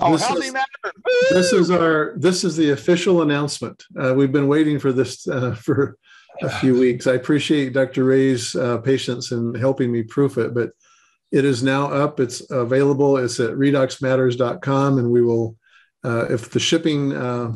Oh, this healthy is, matter. This is our this is the official announcement. Uh, we've been waiting for this uh, for a few weeks. I appreciate Dr. Ray's uh, patience in helping me proof it, but it is now up. It's available. It's at redoxmatters.com, and we will, uh, if the shipping uh,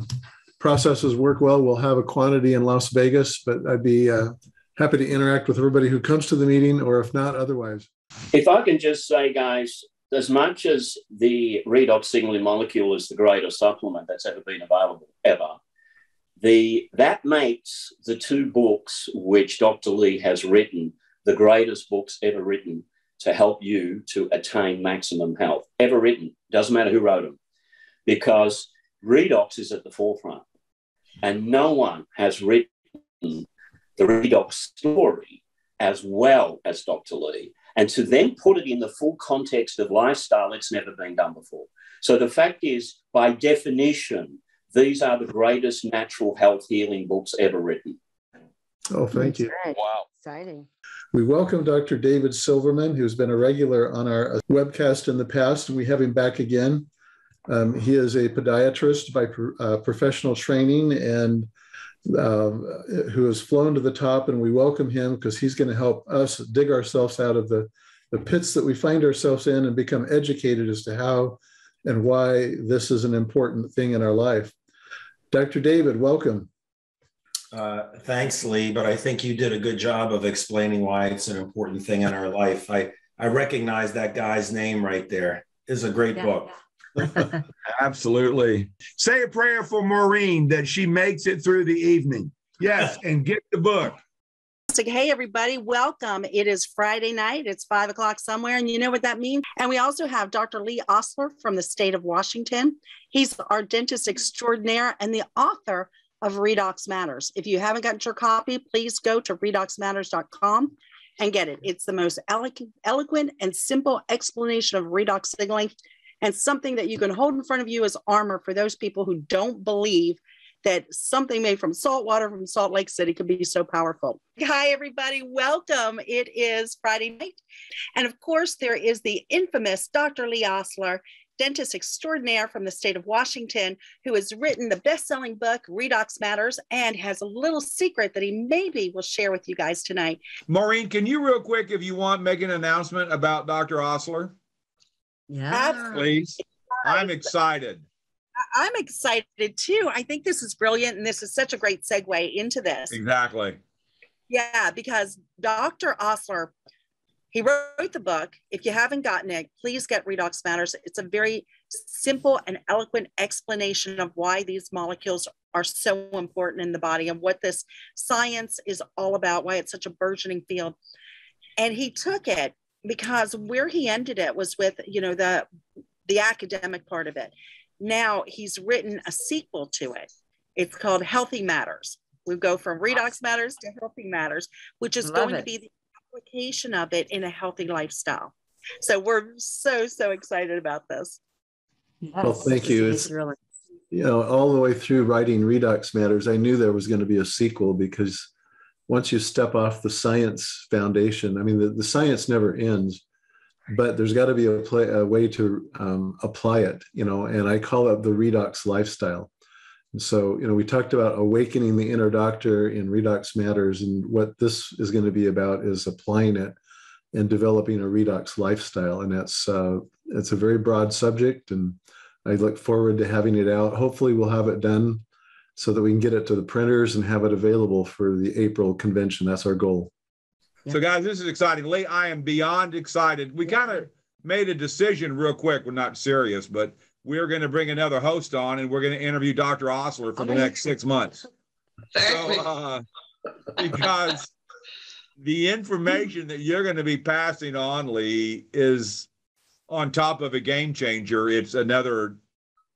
processes work well, we'll have a quantity in Las Vegas. But I'd be uh, happy to interact with everybody who comes to the meeting, or if not, otherwise. If I can just say, guys, as much as the redox signaling molecule is the greatest supplement that's ever been available, ever, the, that makes the two books which Dr. Lee has written the greatest books ever written to help you to attain maximum health, ever written. Doesn't matter who wrote them, because redox is at the forefront. And no one has written the redox story as well as Dr. Lee. And to then put it in the full context of lifestyle, it's never been done before. So the fact is, by definition, these are the greatest natural health healing books ever written. Oh, thank you. Right. Wow. Exciting. We welcome Dr. David Silverman, who's been a regular on our webcast in the past. We have him back again. Um, he is a podiatrist by uh, professional training and uh, who has flown to the top, and we welcome him because he's going to help us dig ourselves out of the, the pits that we find ourselves in and become educated as to how and why this is an important thing in our life. Dr. David, welcome. Uh, thanks, Lee, but I think you did a good job of explaining why it's an important thing in our life. I, I recognize that guy's name right there. Is a great yeah. book. Absolutely. Say a prayer for Maureen that she makes it through the evening. Yes, and get the book. Hey, everybody, welcome. It is Friday night. It's five o'clock somewhere, and you know what that means. And we also have Dr. Lee Ostler from the state of Washington. He's our dentist extraordinaire and the author of Redox Matters. If you haven't gotten your copy, please go to redoxmatters.com and get it. It's the most eloquent and simple explanation of redox signaling and something that you can hold in front of you as armor for those people who don't believe that something made from salt water from Salt Lake City could be so powerful. Hi, everybody. Welcome. It is Friday night. And of course, there is the infamous Dr. Lee Ostler dentist extraordinaire from the state of Washington, who has written the best selling book, Redox Matters, and has a little secret that he maybe will share with you guys tonight. Maureen, can you, real quick, if you want, make an announcement about Dr. Ostler? Yeah. Please. I'm excited. I'm excited too. I think this is brilliant, and this is such a great segue into this. Exactly. Yeah, because Dr. Ostler he wrote the book. If you haven't gotten it, please get Redox Matters. It's a very simple and eloquent explanation of why these molecules are so important in the body and what this science is all about, why it's such a burgeoning field. And he took it because where he ended it was with, you know, the the academic part of it. Now he's written a sequel to it. It's called Healthy Matters. We go from Redox Matters to Healthy Matters, which is Love going it. to be the application of it in a healthy lifestyle. So we're so, so excited about this. Yes, well, thank you. It's, really, you know, all the way through writing Redox Matters, I knew there was going to be a sequel because once you step off the science foundation, I mean, the, the science never ends, but there's got to be a, play, a way to um, apply it, you know, and I call it the Redox lifestyle. And so, you know, we talked about awakening the inner doctor in Redox Matters, and what this is going to be about is applying it and developing a redox lifestyle. And that's uh, it's a very broad subject, and I look forward to having it out. Hopefully, we'll have it done so that we can get it to the printers and have it available for the April convention. That's our goal. So, guys, this is exciting. Lee, I am beyond excited. We kind of made a decision real quick. We're not serious, but we're going to bring another host on and we're going to interview Dr. Ostler for the next six months. So, uh, because the information that you're going to be passing on, Lee, is on top of a game changer. It's another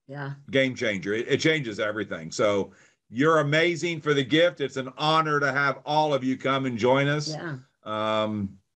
yeah. game changer. It, it changes everything. So you're amazing for the gift. It's an honor to have all of you come and join us. Yeah. Um,